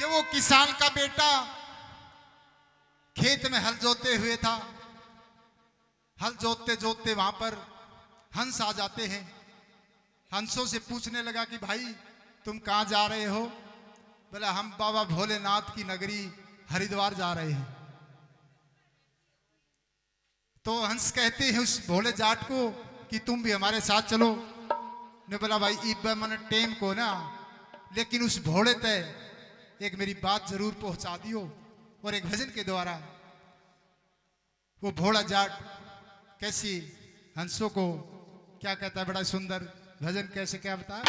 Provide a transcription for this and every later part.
जो वो किसान का बेटा खेत में हल जोते हुए था। हल जोतते जोतते वहाँ पर हंस आ जाते हैं। हंसों से पूछने लगा कि भाई, तुम कहाँ जा रहे हो? बोला, हम बाबा भोलेनाथ की नगरी हरिद्वार जा रहे हैं। तो हंस कहते हैं उस भोले जाट को कि तुम भी हमारे साथ चलो। ने बोला, भाई इब मन टेम को ना, लेकिन उस भोले तय एक मेरी बात ज़रूर पहुँचा दियो और एक भजन के द्वारा वो भोला जाट कैसी हंसों को क्या कहता है? बड़ा सुंदर भजन कैसे क्या बता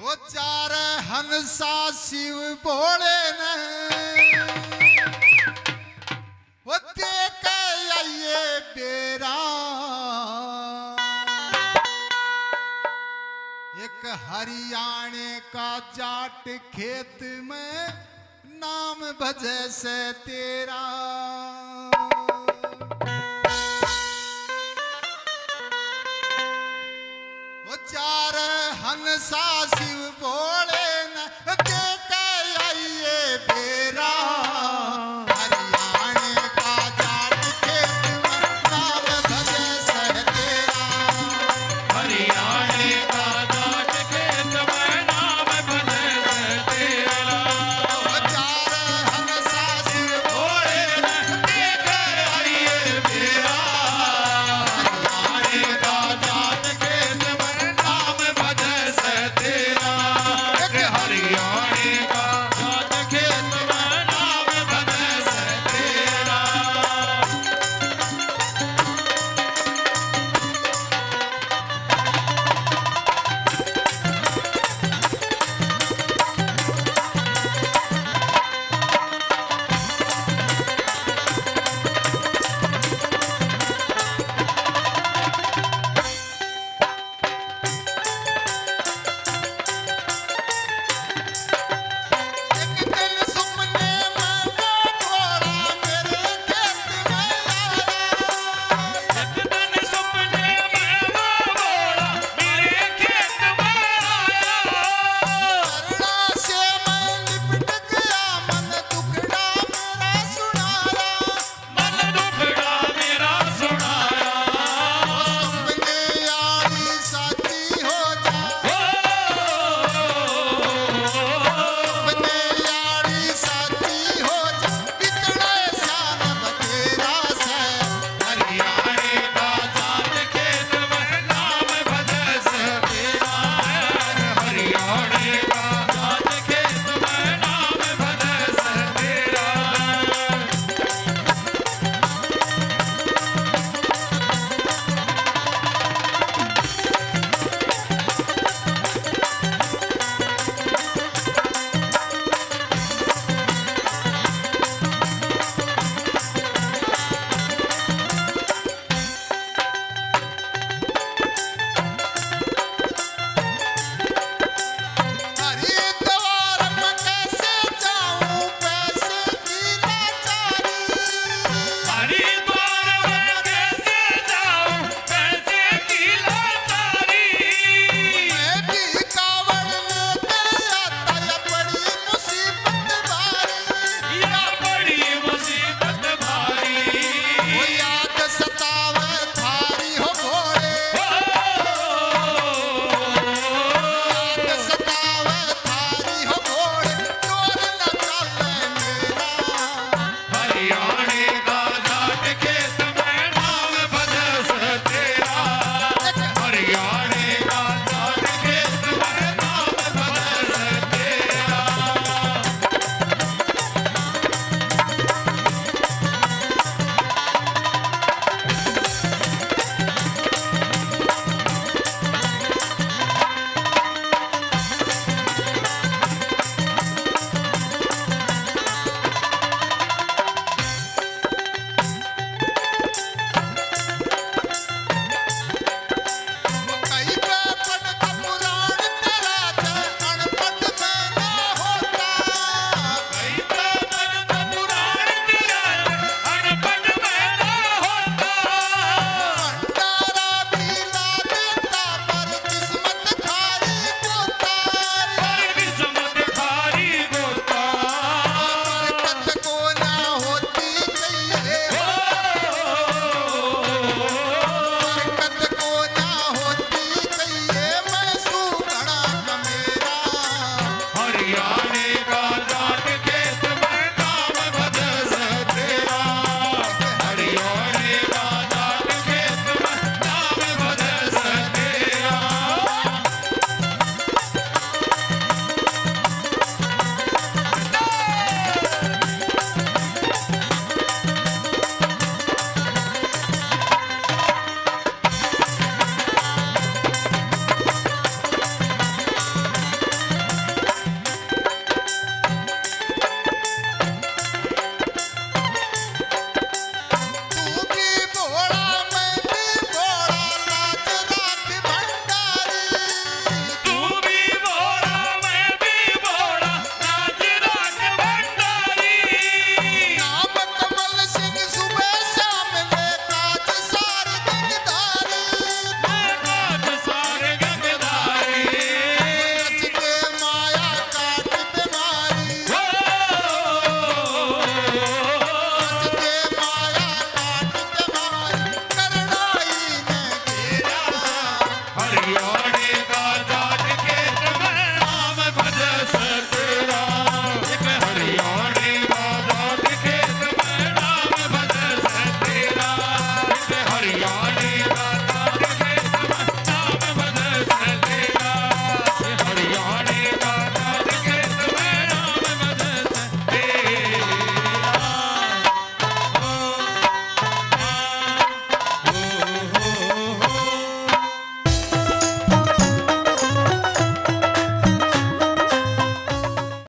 वो चार हंसा शिव भोले जाट खेत में नाम भजे से तेरा। वो चार हंसा शिव